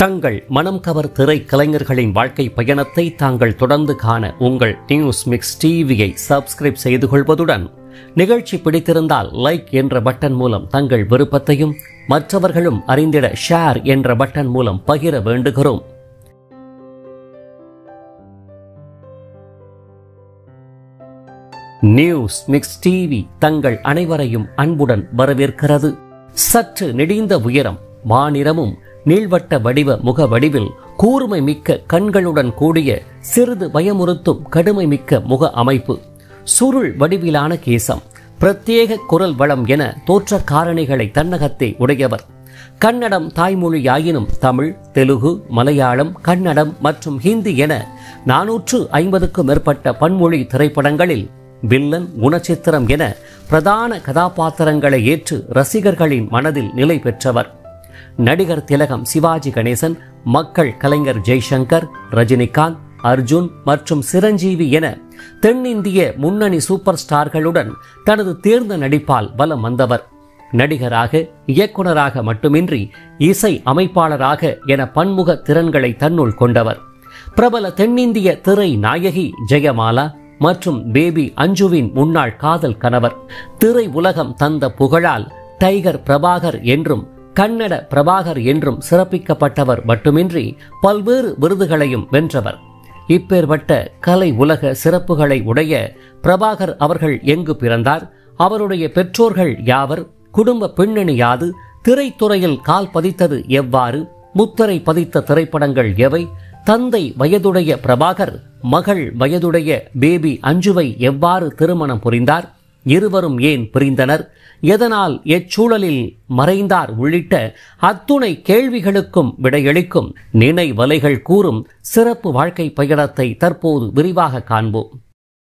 தங்கள் மனம் கவர் திரை கலைஞர்களின் வாழ்க்கை பயணத்தை தாங்கள் தொடர்ந்து காண உங்கள் நியூஸ் மிக்ஸ் டிவியை சப்ஸ்கிரைப் செய்து கொள்வதுடன் நிகழ்ச்சி பிடித்திருந்தால் லைக் என்ற பட்டன் மூலம் தங்கள் விருப்பத்தையும் மற்றவர்களும் அறிந்திட ஷேர் என்ற பட்டன் மூலம் பகிர வேண்டுகிறோம். நியூஸ் மிக்ஸ் டிவி தங்கள் அனைவரையும் அன்புடன் வரவேற்கிறது. சற்று நெடிந்த உயரம் மாநிலமும் நீள்வட்ட வடிவ முக வடிவில் கூர்மை மிக்க கண்களுடன் கூடிய சிறிது பயமுறுத்தும் கடுமை மிக்க முக அமைப்பு. சுருள் வடிவிலான கேசம் பிரத்யேக குரல் வளம் என தோற்ற காரணிகளை தன்னகத்தே உடையவர். கன்னடம் தாய்மொழியாயினும் தமிழ் தெலுகு மலையாளம் கன்னடம் மற்றும் ஹிந்தி என நாநூற்று ஐம்பதுக்கும் மேற்பட்ட பன்மொழி திரைப்படங்களில் வில்லன் குணச்சித்திரம் என பிரதான கதாபாத்திரங்களை ஏற்று ரசிகர்களின் மனதில் நிலை பெற்றவர். நடிகர் திலகம் சிவாஜி கணேசன் மக்கள் கலைஞர் ஜெய்சங்கர் ரஜினிகாந்த் அர்ஜுன் மற்றும் சிரஞ்சீவி என தென்னிந்திய முன்னணி சூப்பர் ஸ்டார்களுடன் தனது தேர்ந்த நடிப்பால் வலம் வந்தவர். நடிகராக இயக்குனராக மட்டுமின்றி இசை அமைப்பாளராக என பன்முக திறன்களை தன்னுள் கொண்டவர். பிரபல தென்னிந்திய திரை நாயகி ஜெயமாலா மற்றும் பேபி அஞ்சுவின் முன்னாள் காதல் கணவர். திரை உலகம் தந்த புகழால் டைகர் பிரபாகர் என்றும் கன்னட பிரபாகர் என்றும் சிறப்பிக்கப்பட்டவர் மட்டுமின்றி பல்வேறு விருதுகளையும் வென்றவர். இப்பேற்பட்ட கலை உலக சிறப்புகளை உடைய பிரபாகர் அவர்கள் எங்கு பிறந்தார்? அவருடைய பெற்றோர்கள் யாவர்? குடும்ப பின்னணி யாது? திரைத்துறையில் கால் பதித்தது எவ்வாறு? முத்திரை பதித்த திரைப்படங்கள் எவை? தந்தை வயதுடைய பிரபாகர் மகள் வயதுடைய பேபி அஞ்சுவை எவ்வாறு திருமணம் புரிந்தார்? இருவரும் ஏன் பிரிந்தனர்? எதனால் எச்சூழலில் மறைந்தார் உள்ளிட்ட அத்துணை கேள்விகளுக்கும் விடையளிக்கும் நினைவலைகள் கூறும் சிறப்பு வாழ்க்கை பயணத்தை தற்போது விரிவாக காண்போம்.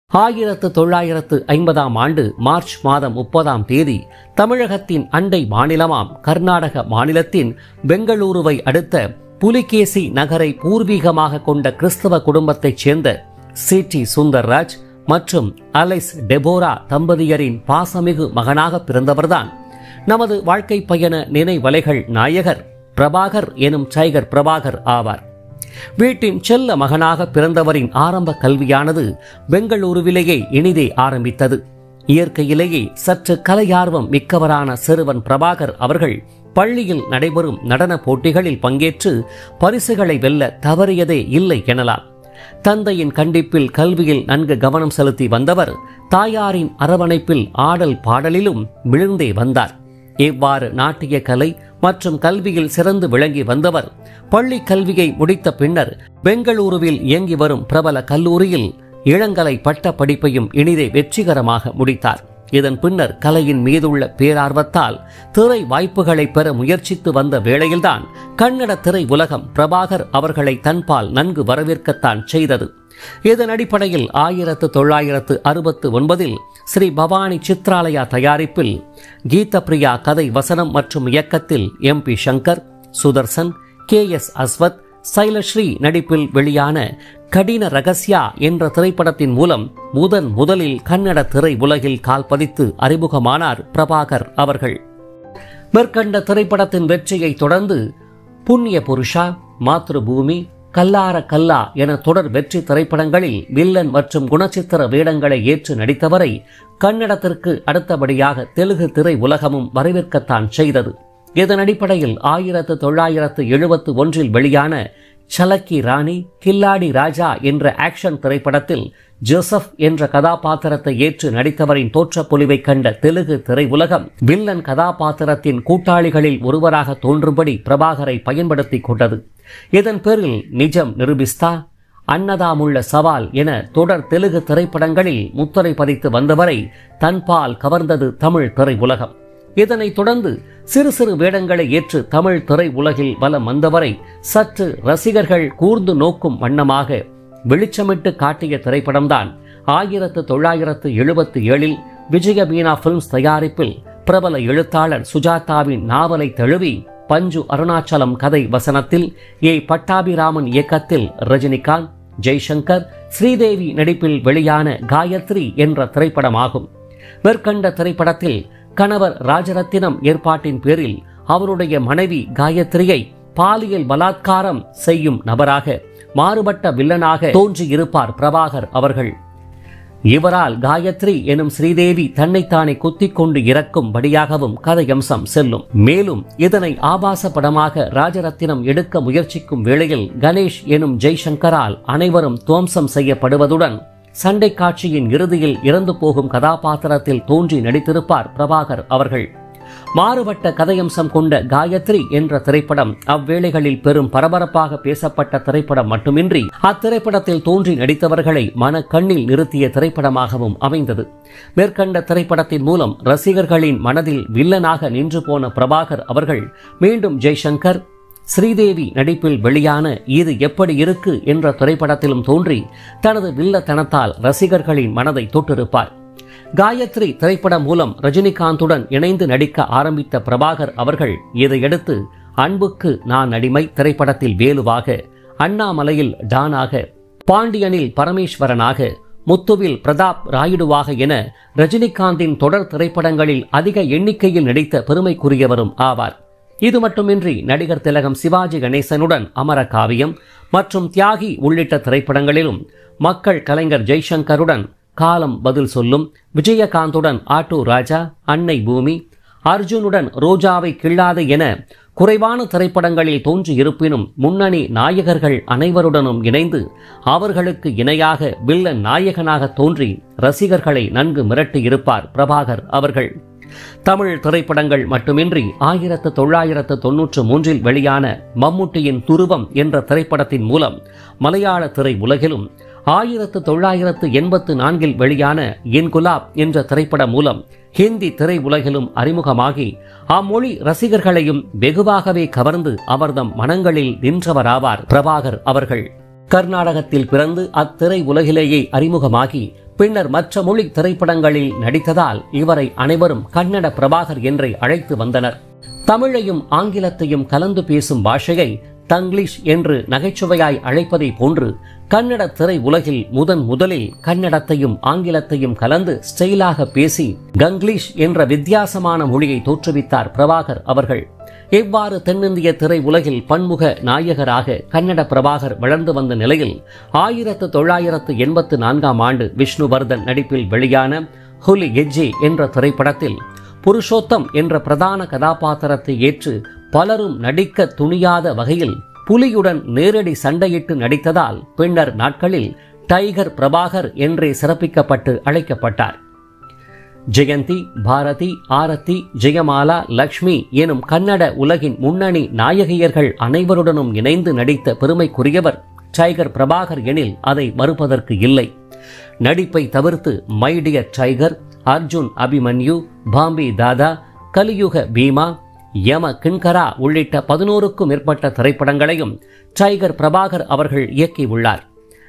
ஆயிரத்து தொள்ளாயிரத்து ஐம்பதாம் ஆண்டு மார்ச் மாதம் முப்பதாம் தேதி தமிழகத்தின் அண்டை மாநிலமாம் கர்நாடக மாநிலத்தின் பெங்களூருவை அடுத்த புலிகேசி நகரை பூர்வீகமாக கொண்ட கிறிஸ்தவ குடும்பத்தைச் சேர்ந்த சி டி சுந்தர்ராஜ் மற்றும் அலைஸ் டெபோரா தம்பதியரின் பாசமிகு மகனாக பிறந்தவர்தான். நமது வாழ்க்கை பயண நினைவலைகள் நாயகர் பிரபாகர் எனும் டைகர் பிரபாகர் ஆவார். வீட்டின் செல்ல மகனாக பிறந்தவரின் ஆரம்ப கல்வியானது பெங்களூருவிலேயே இனிதே ஆரம்பித்தது. இயற்கையிலேயே சற்று கலையார்வம் மிக்கவரான சிறுவன் பிரபாகர் அவர்கள் பள்ளியில் நடைபெறும் நடன போட்டிகளில் பங்கேற்று பரிசுகளை வெல்ல தவறியதே இல்லை எனலாம். தந்தையின் கண்டிப்பில் கல்வியில் நன்கு கவனம் செலுத்தி வந்தவர் தாயாரின் அரவணைப்பில் ஆடல் பாடலிலும் விழுந்தே வந்தார். இவ்வாறு நாட்டிய கலை மற்றும் கல்வியில் சிறந்து விளங்கி வந்தவர் பள்ளி கல்வியை முடித்த பின்னர் பெங்களூருவில் இயங்கி வரும் பிரபல கல்லூரியில் இளங்கலை பட்ட படிப்பையும் இனிதே வெற்றிகரமாக முடித்தார். இதன் பின்னர் கலையின் மீதுள்ள பேரார்வத்தால் திரை வாய்ப்புகளை பெற முயற்சித்து வந்த வேளையில்தான் கன்னட திரை உலகம் பிரபாகர் அவர்களை தன்பால் நன்கு வரவேற்கத்தான் செய்தது. இதன் அடிப்படையில் ஆயிரத்து தொள்ளாயிரத்து அறுபத்து ஒன்பதில் ஸ்ரீ பவானி சித்ராலயா தயாரிப்பில் கீதப்பிரியா கதை வசனம் மற்றும் இயக்கத்தில் M P Shankar Sudarshan K S Ashwath Sailashree நடிப்பில் வெளியான கடின ரகசியா என்ற திரைப்படத்தின் மூலம் முதன் முதலில் கன்னட திரை உலகில் கால் பதித்து அறிமுகமானார் பிரபாகர் அவர்கள். மேற்கண்ட திரைப்படத்தின் வெற்றியை தொடர்ந்து புண்ணிய புருஷா மாத்ருபூமி கல்லார கல்லா என தொடர் வெற்றி திரைப்படங்களில் வில்லன் மற்றும் குணச்சித்திர வேடங்களை ஏற்று நடித்தவரை கன்னடத்திற்கு அடுத்தபடியாக தெலுங்கு திரை உலகமும் வரவேற்கத்தான் செய்தது. இதன் அடிப்படையில் ஆயிரத்து தொள்ளாயிரத்து எழுபத்து ஒன்றில் வெளியான சலக்கி ராணி கில்லாடி ராஜா என்ற ஆக்ஷன் திரைப்படத்தில் ஜோசப் என்ற கதாபாத்திரத்தை ஏற்று நடித்தவரின் தோற்றப்பொலிவை கண்ட தெலுங்கு திரை உலகம் வில்லன் கதாபாத்திரத்தின் கூட்டாளிகளில் ஒருவராக தோன்றும்படி பிரபாகரை பயன்படுத்திக் கொண்டது. இதன் பேரில் நிஜம் நிரூபிஸ்தா அன்னதாமுள்ள சவால் என தொடர் தெலுங்கு திரைப்படங்களில் முத்திரை பதித்து வந்தவரை தன்பால் கவர்ந்தது தமிழ் திரை உலகம் இதனைத் தொடர்ந்து சிறு சிறு வேடங்களை ஏற்று தமிழ் திரை உலகில் வலம் வந்தவரை சற்று ரசிகர்கள் கூர்ந்து நோக்கும் வண்ணமாக வெளிச்சமிட்டு காட்டிய திரைப்படம்தான் ஆயிரத்து தொள்ளாயிரத்து எழுபத்தி ஏழில் விஜய மீனா பிலிம்ஸ் தயாரிப்பில் பிரபல எழுத்தாளர் சுஜாதாவின் நாவலை தழுவி பஞ்சு அருணாச்சலம் கதை வசனத்தில் ஏ. பட்டாபிராமன் இயக்கத்தில் ரஜினிகாந்த் ஜெய்சங்கர் ஸ்ரீதேவி நடிப்பில் வெளியான காயத்ரி என்ற திரைப்படமாகும். மேற்கண்ட திரைப்படத்தில் கணவர் ராஜரத்தினம் ஏற்பாட்டின் பேரில் அவருடைய மனைவி காயத்ரியை பாலியல் பலாத்காரம் செய்யும் நபராக மாறுபட்ட வில்லனாக தோன்றியிருப்பார் பிரபாகர் அவர்கள். இவரால் காயத்ரி எனும் ஸ்ரீதேவி தன்னைத்தானே குத்திக் கொண்டு இறக்கும்படியாகவும் கதையம்சம் செல்லும். மேலும் இதனை ஆபாச படமாக ராஜரத்தினம் எடுக்க முயற்சிக்கும் வேளையில் கணேஷ் எனும் ஜெய்சங்கரால் அனைவரும் துவம்சம் செய்யப்படுவதுடன் சண்டை காட்சியின் இறுதியில் இறந்து போகும் கதாபாத்திரத்தில் தோன்றி நடித்திருப்பார் பிரபாகர் அவர்கள். மாறுபட்ட கதையம்சம் கொண்ட காயத்ரி என்ற திரைப்படம் அவ்வேளைகளில் பெரும் பரபரப்பாக பேசப்பட்ட திரைப்படம் மட்டுமின்றி அத்திரைப்படத்தில் தோன்றி நடித்தவர்களை மன கண்ணில் நிறுத்திய திரைப்படமாகவும் அமைந்தது. மேற்கண்ட திரைப்படத்தின் மூலம் ரசிகர்களின் மனதில் வில்லனாக நின்று போன பிரபாகர் அவர்கள் மீண்டும் ஜெய்சங்கர் ஸ்ரீதேவி நடிப்பில் வெளியான இது எப்படி இருக்கு என்ற திரைப்படத்திலும் தோன்றி தனது வில்லத்தனத்தால் ரசிகர்களின் மனதை தொட்டிருப்பார். காயத்ரி திரைப்படம் மூலம் ரஜினிகாந்துடன் இணைந்து நடிக்க ஆரம்பித்த பிரபாகர் அவர்கள் இதையடுத்து அன்புக்கு நான் அடிமை திரைப்படத்தில் வேலுவாக அண்ணாமலையில் டானாக பாண்டியனில் பரமேஸ்வரனாக முத்துவில் பிரதாப் ராயுடுவாக என ரஜினிகாந்தின் தொடர் திரைப்படங்களில் அதிக எண்ணிக்கையில் நடித்த பெருமைக்குரியவரும் ஆவார். இது மட்டுமின்றி நடிகர் திலகம் சிவாஜி கணேசனுடன் அமர காவியம் மற்றும் தியாகி உள்ளிட்ட திரைப்படங்களிலும் மக்கள் கலைஞர் ஜெய்சங்கருடன் காலம் பதில் சொல்லும் விஜயகாந்துடன் ஆட்டோ ராஜா அன்னை பூமி அர்ஜுனுடன் ரோஜாவை கிள்ளாது என குறைவான திரைப்படங்களில் தோன்றியிருப்பினும் முன்னணி நாயகர்கள் அனைவருடனும் இணைந்து அவர்களுக்கு இணையாக வில்லன் நாயகனாக தோன்றி ரசிகர்களை நன்கு மிரட்டி இருப்பார் பிரபாகர் அவர்கள். தமிழ் திரைப்படங்கள் மட்டுமின்றி ஆயிரத்து தொள்ளாயிரத்து தொன்னூற்று மூன்றில் வெளியான மம்முட்டியின் துருவம் என்ற திரைப்படத்தின் மூலம் மலையாள திரை உலகிலும் ஆயிரத்து தொள்ளாயிரத்து எண்பத்து நான்கில் வெளியான இன்குலாப் என்ற திரைப்படம் மூலம் ஹிந்தி திரை உலகிலும் அறிமுகமாகி அம்மொழி ரசிகர்களையும் வெகுவாகவே கவர்ந்து அவர்தம் மனங்களில் நின்றவராவார் பிரபாகர் அவர்கள். கர்நாடகத்தில் பிறந்து அத்திரை உலகிலேயே அறிமுகமாகி பின்னர் மற்ற மொழி திரைப்படங்களில் நடித்ததால் இவரை அனைவரும் கன்னட பிரபாகர் என்றே அழைத்து வந்தனர். தமிழையும் ஆங்கிலத்தையும் கலந்து பேசும் பாஷையை தங்கிலீஷ் என்று நகைச்சுவையாய் அழைப்பதை போன்று கன்னட திரை உலகில் முதன் முதலில் கன்னடத்தையும் ஆங்கிலத்தையும் கலந்து ஸ்டைலாக பேசி கங்லீஷ் என்ற வித்தியாசமான மொழியை தோற்றுவித்தார் பிரபாகர் அவர்கள். இவ்வாறு தென்னிந்திய திரை உலகில் பன்முக நாயகராக கன்னட பிரபாகர் வளர்ந்து வந்த நிலையில் ஆயிரத்து தொள்ளாயிரத்து எண்பத்து நான்காம் ஆண்டு விஷ்ணுவர்தன் நடிப்பில் வெளியான ஹுலி கெஜ்ஜி என்ற திரைப்படத்தில் புருஷோத்தம் என்ற பிரதான கதாபாத்திரத்தை ஏற்று பலரும் நடிக்க துணியாத வகையில் புலியுடன் நேரடி சண்டையிட்டு நடித்ததால் பின்னர் நாட்களில் டைகர் பிரபாகர் என்றே சிறப்பிக்கப்பட்டு அழைக்கப்பட்டார். ஜெயந்தி பாரதி ஆரத்தி ஜெயமாலா லக்ஷ்மி எனும் கன்னட உலகின் முன்னணி நாயகியர்கள் அனைவருடனும் இணைந்து நடித்த பெருமைக்குரியவர் டைகர் பிரபாகர் எனில் அதை மறுப்பதற்கு இல்லை. நடிப்பை தவிர்த்து my dear tiger Arjun Abhimanyu Bombay Dada Kaliyuga Bheema யம கிண்கரா உள்ளிட்ட பதினோருக்கும் மேற்பட்ட திரைப்படங்களையும் டைகர் பிரபாகர் அவர்கள் இயக்கியுள்ளார்.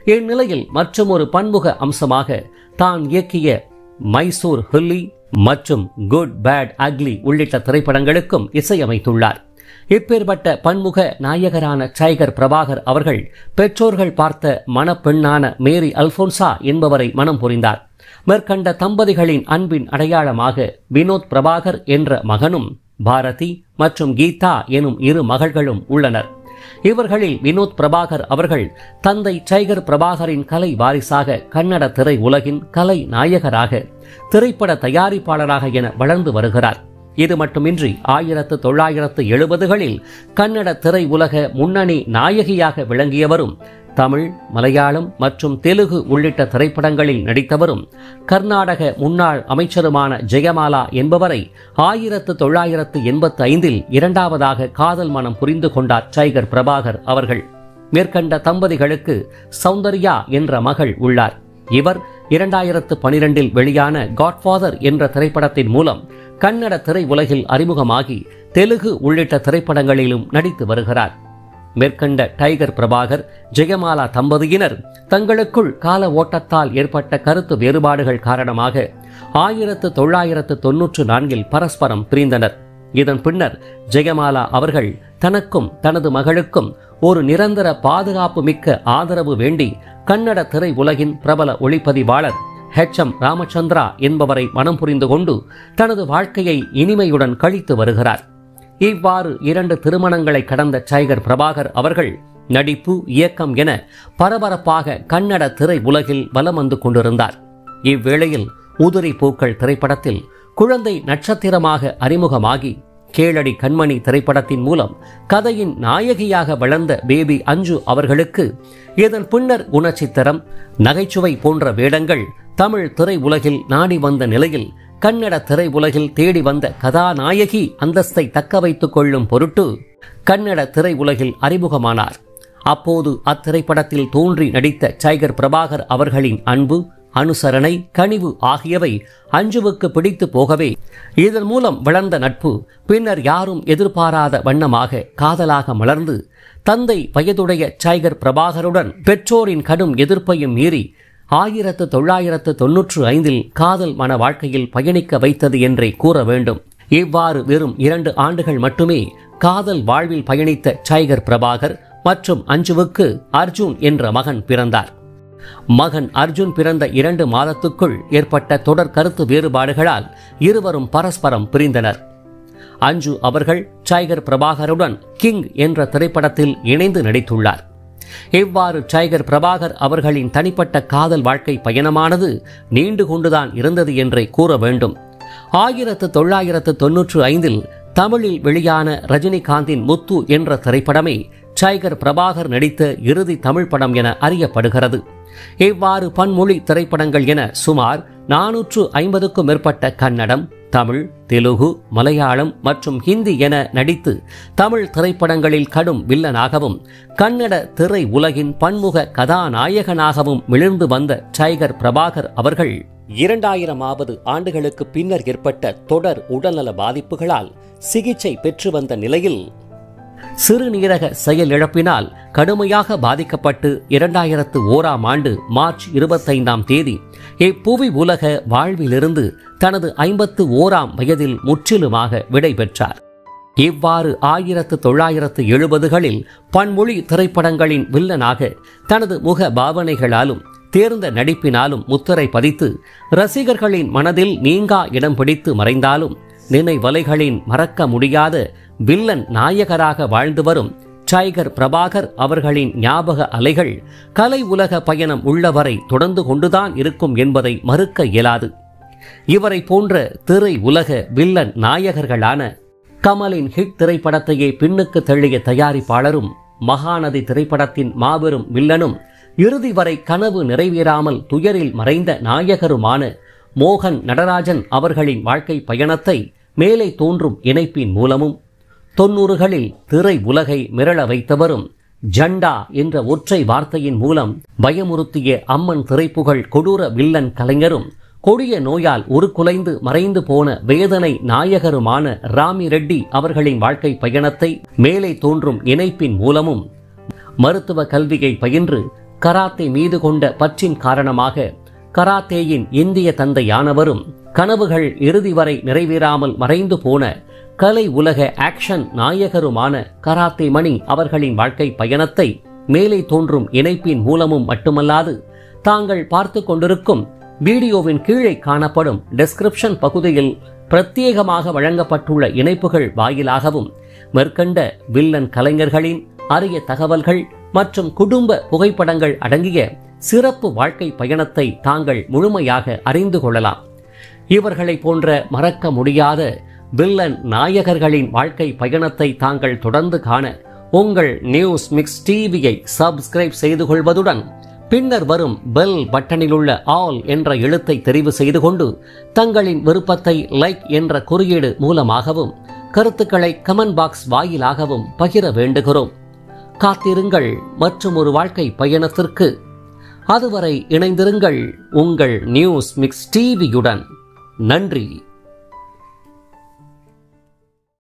இந்நிலையில் மற்றொரு பன்முக அம்சமாக தான் இயக்கிய மைசூர் ஹில்லி மற்றும் குட் பேட் அக்லி உள்ளிட்ட திரைப்படங்களுக்கும் இசையமைத்துள்ளார். இப்பேற்பட்ட பன்முக நாயகரான டைகர் பிரபாகர் அவர்கள் பெற்றோர்கள் பார்த்த மணப்பெண்ணான மேரி அல்போன்சா என்பவரை மனம் புரிந்தார். மேற்கண்ட தம்பதிகளின் அன்பின் அடையாளமாக வினோத் பிரபாகர் என்ற மகனும் பாரதி மற்றும் கீதா எனும் இரு மகள்களும் உள்ளனர். இவர்களில் வினோத் பிரபாகர் அவர்கள் தந்தை டைகர் பிரபாகரின் கலை வாரிசாக கன்னட திரை உலகின் கலை நாயகராக திரைப்பட தயாரிப்பாளராக என வளர்ந்து வருகிறார். இது மட்டுமின்றி ஆயிரத்து தொள்ளாயிரத்து எழுபதுகளில் கன்னட திரை உலக முன்னணி நாயகியாக விளங்கியவரும் தமிழ் மலையாளம் மற்றும் தெலுங்கு உள்ளிட்ட திரைப்படங்களில் நடித்தவரும் கர்நாடக முன்னாள் அமைச்சருமான ஜெயமாலா என்பவரை ஆயிரத்து தொள்ளாயிரத்து எண்பத்தி ஐந்தில் இரண்டாவதாக காதல் மனம் புரிந்து கொண்டார் டைகர் பிரபாகர் அவர்கள். மேற்கண்ட தம்பதிகளுக்கு சௌந்தர்யா என்ற மகள் உள்ளார். இவர் இரண்டாயிரத்து பனிரெண்டில் வெளியான காட்ஃபாதர் என்ற திரைப்படத்தின் மூலம் கன்னட திரை உலகில் அறிமுகமாகி தெலுங்கு உள்ளிட்ட திரைப்படங்களிலும் நடித்து வருகிறார். மேற்கண்ட டைகர் பிரபாகர் ஜெயமாலா தம்பதியினர் தங்களுக்குள் கால ஓட்டத்தால் ஏற்பட்ட கருத்து வேறுபாடுகள் காரணமாக ஆயிரத்து தொள்ளாயிரத்து தொன்னூற்று நான்கில் பரஸ்பரம் பிரிந்தனர். இதன் பின்னர் ஜெயமாலா அவர்கள் தனக்கும் தனது மகளுக்கும் ஒரு நிரந்தர பாதுகாப்பு மிக்க ஆதரவு வேண்டி கன்னட திரை உலகின் பிரபல ஒளிப்பதிவாளர் ஹெச். எம். ராமச்சந்திரா என்பவரை மனம் புரிந்து கொண்டு தனது வாழ்க்கையை இனிமையுடன் கழித்து வருகிறார். இவ்வாறு இரண்டு திருமணங்களை கடந்த டைகர் பிரபாகர் அவர்கள் நடிப்பு இயக்கம் என பரபரப்பாக கன்னட திரை உலகில் வலம் வந்து கொண்டிருந்தார். இவ்வேளையில் உதிரி பூக்கள் திரைப்படத்தில் குழந்தை நட்சத்திரமாக அறிமுகமாகி கேளடி கண்மணி திரைப்படத்தின் மூலம் கதையின் நாயகியாக வளர்ந்த பேபி அஞ்சு அவர்களுக்கு இதன் பின்னர் குணச்சித்திரம் நகைச்சுவை போன்ற வேடங்கள் தமிழ் திரை உலகில் நாடி வந்த நிலையில் கன்னட திரை உலகில் தேடி வந்த கதாநாயகி அந்தஸ்தை தக்க வைத்துக் கொள்ளும் பொருட்டு கன்னட திரை உலகில் அறிமுகமானார். அப்போது அத்திரைப்படத்தில் தோன்றி நடித்த டைகர் பிரபாகர் அவர்களின் அன்பு அனுசரணை கனிவு ஆகியவை அஞ்சுவுக்கு பிடித்து போகவே இதன் மூலம் வளர்ந்த நட்பு பின்னர் யாரும் எதிர்பாராத வண்ணமாக காதலாக மலர்ந்து தந்தை வயதுடைய டைகர் பிரபாகருடன் பெற்றோரின் கடும் எதிர்ப்பையும் மீறி ஆயிரத்து தொள்ளாயிரத்து தொன்னூற்று ஐந்தில் காதல் மன வாழ்க்கையில் பயணிக்க வைத்தது என்றே கூற வேண்டும். இவ்வாறு வெறும் இரண்டு ஆண்டுகள் மட்டுமே காதல் வாழ்வில் பயணித்த டைகர் பிரபாகர் மற்றும் அஞ்சுவுக்கு அர்ஜுன் என்ற மகன் பிறந்தார். மகன் அர்ஜுன் பிறந்த இரண்டு மாதத்துக்குள் ஏற்பட்ட தொடர் கருத்து வேறுபாடுகளால் இருவரும் பரஸ்பரம் பிரிந்தனர். அஞ்சு அவர்கள் டைகர் பிரபாகருடன் கிங் என்ற திரைப்படத்தில் இணைந்து நடித்துள்ளார். இவ்வாறு டைகர் பிரபாகர் அவர்களின் தனிப்பட்ட காதல் வாழ்க்கை பயணமானது நீண்டு கொண்டுதான் இருந்தது என்றே கூற வேண்டும். ஆயிரத்து தொள்ளாயிரத்து தொன்னூற்று ஐந்தில் தமிழில் வெளியான ரஜினிகாந்தின் முத்து என்ற திரைப்படமே டைகர் பிரபாகர் நடித்த இறுதி தமிழ் படம் என அறியப்படுகிறது. இவ்வாறு பன்மொழி திரைப்படங்கள் என சுமார் நானூற்று ஐம்பதுக்கும் மேற்பட்ட கன்னடம் தமிழ் தெலுகு மலையாளம் மற்றும் ஹிந்தி என நடித்து தமிழ் திரைப்படங்களில் கடும் வில்லனாகவும் கன்னட திரை உலகின் பன்முக கதாநாயகனாகவும் மிளிர்ந்து வந்த டைகர் பிரபாகர் அவர்கள் இரண்டாயிரமாவது ஆண்டுகளுக்கு பின்னர் ஏற்பட்ட தொடர் உடல்நல பாதிப்புகளால் சிகிச்சை பெற்று வந்த நிலையில் சிறுநீரக செயலிழப்பினால் கடுமையாக பாதிக்கப்பட்டு இரண்டாயிரத்து ஓராம் ஆண்டு மார்ச் இருபத்தைந்தாம் தேதி இப்புவி உலக வாழ்விலிருந்து தனது ஐம்பத்து ஓராம் வயதில் முற்றிலுமாக விடைபெற்றார். இவ்வாறு ஆயிரத்து தொள்ளாயிரத்து எழுபதுகளில் பன்மொழி திரைப்படங்களின் வில்லனாக தனது முக பாவனைகளாலும் தேர்ந்த நடிப்பினாலும் முத்திரை பதித்து ரசிகர்களின் மனதில் நீங்கா இடம் பிடித்து மறைந்தாலும் நினைவலைகளின் மறக்க முடியாத வில்லன் நாயகராக வாழ்ந்து வரும் டைகர் பிரபாகர் அவர்களின் ஞாபக அலைகள் கலை உலக பயணம் உள்ளவரை தொடர்ந்து கொண்டுதான் இருக்கும் என்பதை மறுக்க இயலாது. இவரை போன்ற திரை உலக வில்லன் நாயகர்களான கமலின் ஹிட் திரைப்படத்தையே பின்னுக்கு தள்ளிய தயாரிப்பாளரும் மகாநதி திரைப்படத்தின் மாபெரும் வில்லனும் இறுதி வரை கனவு நிறைவேறாமல் துயரில் மறைந்த நாயகருமான மோகன் நடராஜன் அவர்களின் வாழ்க்கை பயணத்தை மேலே தோன்றும் இணைப்பின் மூலமும் தொன்னூறுகளில் திரை உலகை மிரள வைத்தவரும் ஜண்டா என்ற ஒற்றை வார்த்தையின் மூலம் பயமுறுத்திய அம்மன் திரைப்புகழ் கொடூர வில்லன் கலைஞரும் கொடிய நோயால் உருக்குலைந்து மறைந்து போன வேதனை நாயகருமான ராமி ரெட்டி அவர்களின் வாழ்க்கை பயணத்தை மேலே தோன்றும் இணைப்பின் மூலமும் மருத்துவ கல்வியை பயின்று கராத்தே மீது கொண்ட பற்றின் காரணமாக கராத்தேயின் இந்திய தந்தையானவரும் கனவுகள் இறுதி வரை நிறைவேறாமல் மறைந்து போன கலை உலக ஆக்ஷன் நாயகருமான கராத்தே மணி அவர்களின் வாழ்க்கை பயணத்தை மேலே தோன்றும் இணைப்பின் மூலமும் மட்டுமல்லாது தாங்கள் பார்த்து கொண்டிருக்கும் வீடியோவின் கீழே காணப்படும் டெஸ்கிரிப்ஷன் பகுதியில் பிரத்யேகமாக வழங்கப்பட்டுள்ள இணைப்புகள் வாயிலாகவும் மேற்கண்ட வில்லன் கலைஞர்களின் அரிய தகவல்கள் மற்றும் குடும்ப புகைப்படங்கள் அடங்கிய சிறப்பு வாழ்க்கை பயணத்தை தாங்கள் முழுமையாக அறிந்து கொள்ளலாம். இவர்களை போன்ற மறக்க முடியாத வில்லன் நாயகர்களின் வாழ்க்கை பயணத்தை தாங்கள் தொடர்ந்து காண உங்கள் நியூஸ் மிக்ஸ் டிவியை சப்ஸ்கிரைப் செய்து கொள்வதுடன் பின்னர் வரும் பெல் பட்டனிலுள்ள ஆல் என்ற எழுத்தை தெரிவு செய்து கொண்டு தங்களின் விருப்பத்தை லைக் என்ற குறியீடு மூலமாகவும் கருத்துக்களை கமெண்ட் பாக்ஸ் வாயிலாகவும் பகிர வேண்டுகிறோம். காத்திருங்கள். மற்றும் ஒரு வாழ்க்கை பயணத்திற்கு அதுவரை இணைந்திருங்கள் உங்கள் நியூஸ் மிக்ஸ் டிவியுடன். நன்றி.